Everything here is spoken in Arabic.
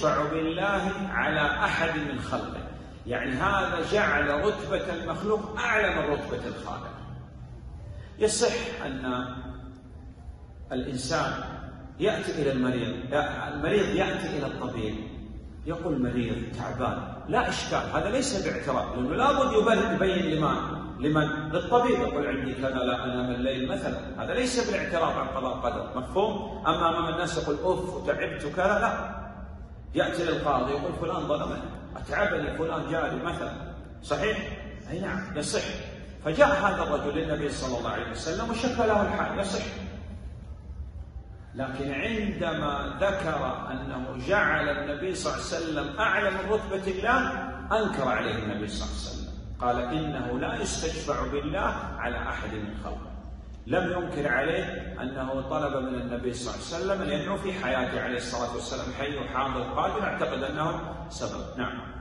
يستشفع بالله على أحد من خلقه. يعني هذا جعل رتبة المخلوق أعلى من رتبة الخالق. يصح أن الإنسان يأتي إلى المريض المريض يأتي إلى الطبيب يقول مريض تعبان لا إشكال هذا ليس باعتراف لأنه لابد يبين لمن؟ لمن؟ للطبيب يقول عندي كذا لا أنام الليل مثلا. هذا ليس بالاعتراف عن قضاء قدر مفهوم؟ أما أمام الناس يقول أوف وتعبت وكذا لا. يأتي للقاضي يقول فلان ظلمني أتعبني فلان جاري مثلا. صحيح؟ أي نعم يصح. فجاء هذا الرجل للنبي صلى الله عليه وسلم وشكى له الحال يصح. لكن عندما ذكر أنه جعل النبي صلى الله عليه وسلم أعلى من رتبة الله أنكر عليه النبي صلى الله عليه وسلم. قال إنه لا يستشفع بالله على أحد من خلقه. لم ينكر عليه أنه طلب من النبي صلى الله عليه وسلم لأنه في حياته عليه الصلاة والسلام حي وحاضر قادر أعتقد أنه سبب. نعم.